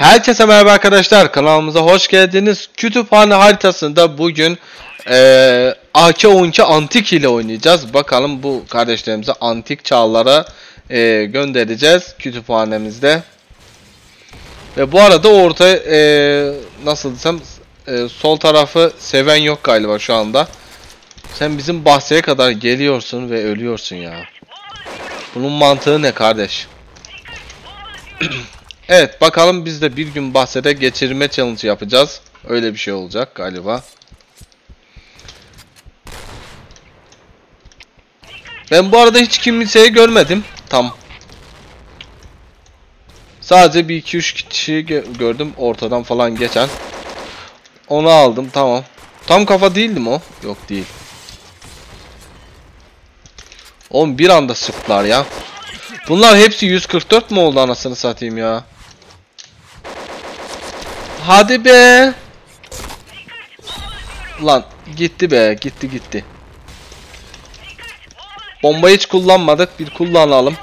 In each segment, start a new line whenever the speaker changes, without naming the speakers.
Herkese merhaba arkadaşlar kanalımıza hoş geldiniz. Kütüphane haritasında bugün eee AK-12 Antik ile oynayacağız. Bakalım bu kardeşlerimize antik çağlara eee, göndereceğiz kütüphanemizde. Ve bu arada orta eee, nasıl desem eee, sol tarafı seven yok galiba şu anda. Sen bizim bahçeye kadar geliyorsun ve ölüyorsun ya. Bunun mantığı ne kardeş? Evet bakalım biz de bir gün bahsede geçirme challenge yapacağız. Öyle bir şey olacak galiba. Ben bu arada hiç kimseyi görmedim. Tam. Sadece bir iki üç kişi gö- gördüm ortadan falan geçen. Onu aldım tamam. Tam kafa değildi mi o? Yok değil. Oğlum bir anda sıktılar ya. Bunlar hepsi 144 mu oldu anasını satayım ya? Hadi be. Lan gitti be gitti gitti. Bombayı hiç kullanmadık bir kullanalım.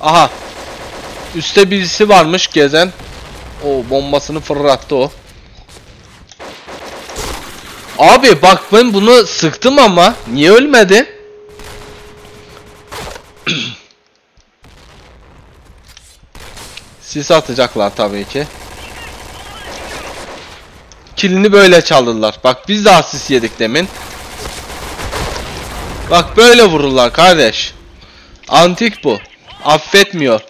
Aha. Üste birisi varmış gezen. O bombasını fırlattı o. Abi bak ben bunu sıktım ama niye ölmedi? Sis atacaklar tabii ki. Kilini böyle çaldılar. Bak biz de asist yedik demin. Bak böyle vururlar kardeş. Antik bu. Affetmiyor.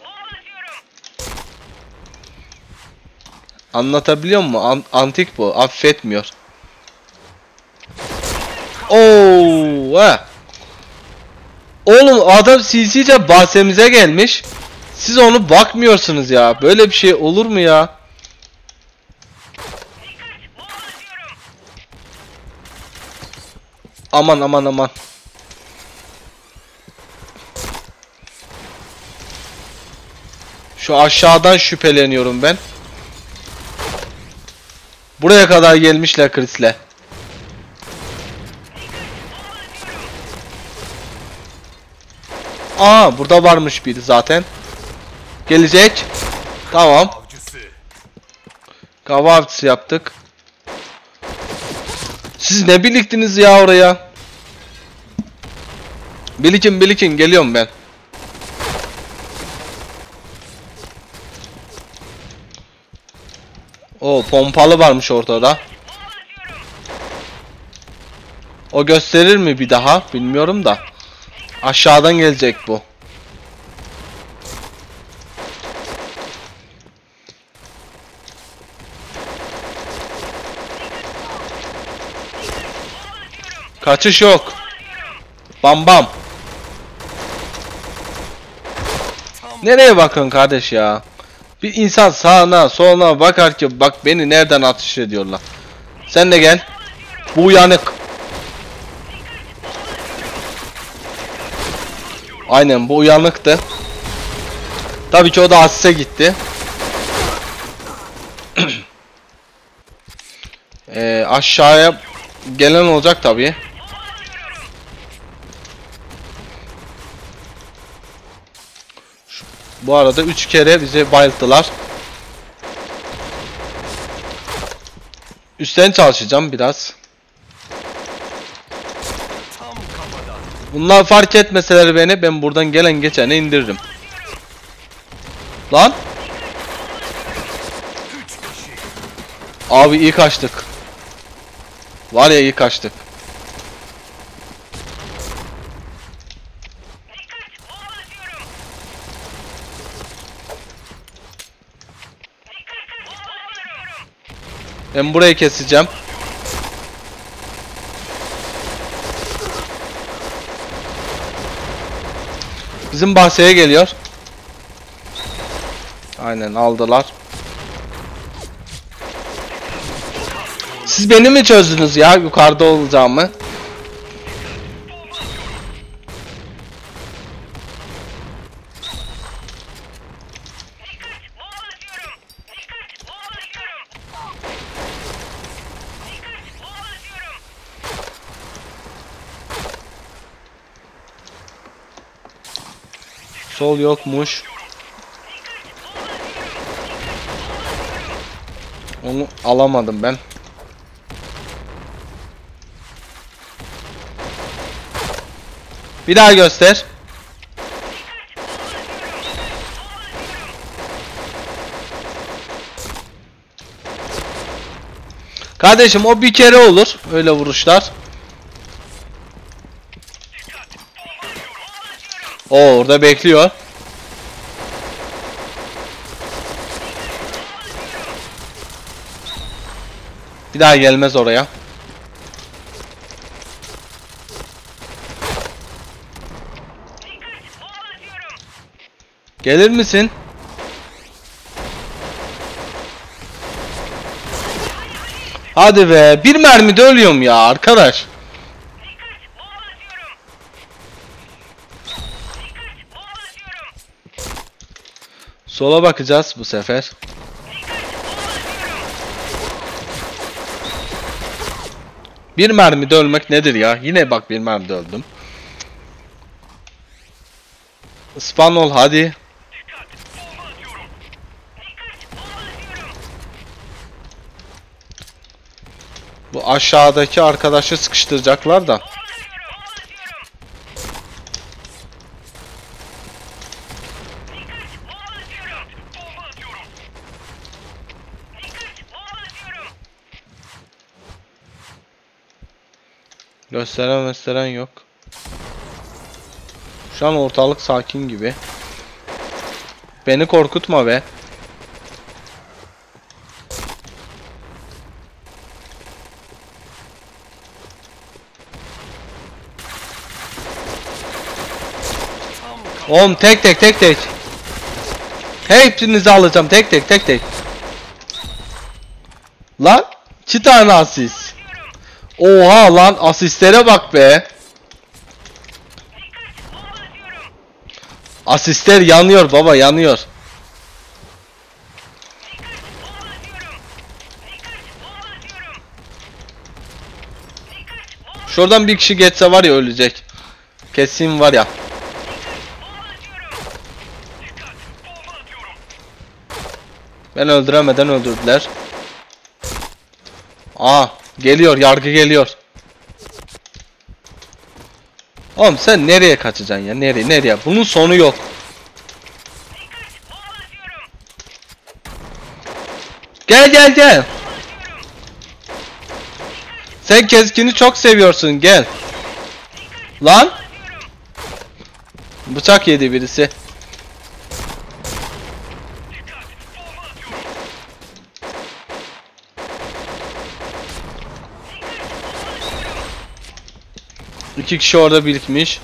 Anlatabiliyor muyum? An- antik bu. Affetmiyor. Oo, ha. Oğlum adam CC'ce bahsemize gelmiş. Siz onu bakmıyorsunuz ya. Böyle bir şey olur mu ya? Aman aman aman. Şu aşağıdan şüpheleniyorum ben. Buraya kadar gelmişler Chris'le. Aa burada varmış biri zaten. Gelecek. Tamam. Kahve avcısı yaptık. Siz ne biriktiniz ya oraya? Birikin birikin geliyorum ben. O pompalı varmış ortada. O gösterir mi bir daha bilmiyorum da. Aşağıdan gelecek bu. Kaçış yok. Bam bam. Nereye bakın kardeş ya? Bir insan sağına soluna bakar ki bak beni nereden atış ediyorlar. Sen de gel. Bu uyanık. Aynen bu uyanıktı. Tabii ki o da asise gitti. Ee, aşağıya gelen olacak tabii. Bu arada 3 kere bizi bayılttılar. Üstten çalışacağım biraz. Bunlar fark etmeseler beni ben buradan gelen geçeni indiririm. Lan abi iyi kaçtık. Var ya iyi kaçtık. Ben burayı keseceğim. Bizim bahçeye geliyor. Aynen aldılar. Siz beni mi çözdünüz ya yukarıda olacağımı? Sol yokmuş. Onu alamadım ben. Bir daha göster. Kardeşim o bir kere olur öyle vuruşlar. O orada bekliyor. Bir daha gelmez oraya. Gelir misin? Hadi be. Bir mermide ölüyorum ya arkadaş. Sola bakacağız bu sefer. Bir mermide ölmek nedir ya? Yine bak bir mermide öldüm. Span ol hadi. Bu aşağıdaki arkadaşı sıkıştıracaklar da. Gösteren gösteren yok. Şu an ortalık sakin gibi. Beni korkutma be. Oğlum tek tek tek tek. Hepinizi alacağım tek tek tek tek. Lan iki tane. Oha lan asistlere bak be. Asistler yanıyor baba yanıyor. Şuradan bir kişi geçse var ya ölecek. Kesin var ya. Ben öldüremeden öldürdüler. Aa, geliyor, yargı geliyor. Oğlum sen nereye kaçacaksın ya? Nereye? Nereye? Bunun sonu yok. Gel gel gel. Sen keskini çok seviyorsun. Gel. Lan. Bıçak yedi birisi. İki kişi orada birikmiş.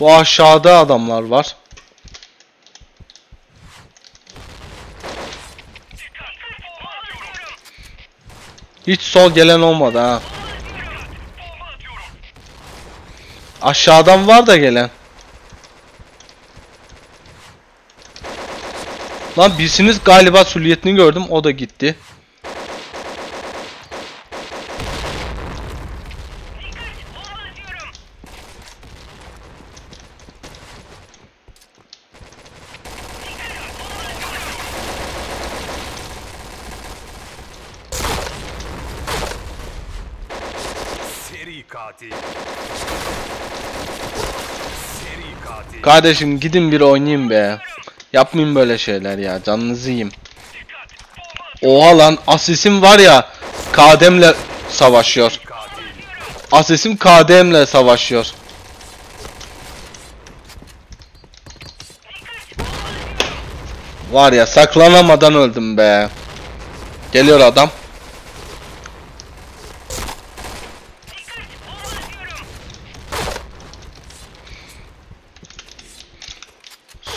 Bu aşağıda adamlar var. Hiç sol gelen olmadı ha. Aşağıdan var da gelen. Lan birisiniz galiba suliyetini gördüm o da gitti. Kardeşim gidin bir oynayayım be. Yapmayın böyle şeyler ya canınızı yiyeyim. Oha lan asisim var ya Kadem'le savaşıyor. Asisim Kadem'le savaşıyor. Var ya saklanamadan öldüm be. Geliyor adam.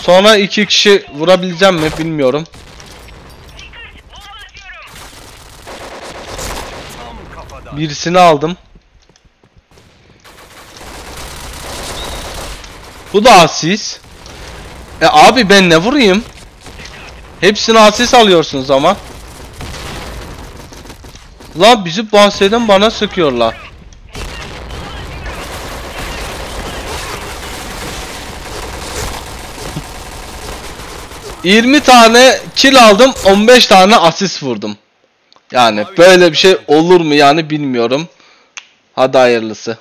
Sonra iki kişi vurabileceğim mi bilmiyorum. Birisini aldım. Bu da asis. E abi ben ne vurayım? Hepsini asis alıyorsunuz ama. La bizi bahseden bana sıkıyorlar. 20 tane kill aldım 15 tane asist vurdum. Yani böyle bir şey olur mu yani bilmiyorum. Hadi hayırlısı.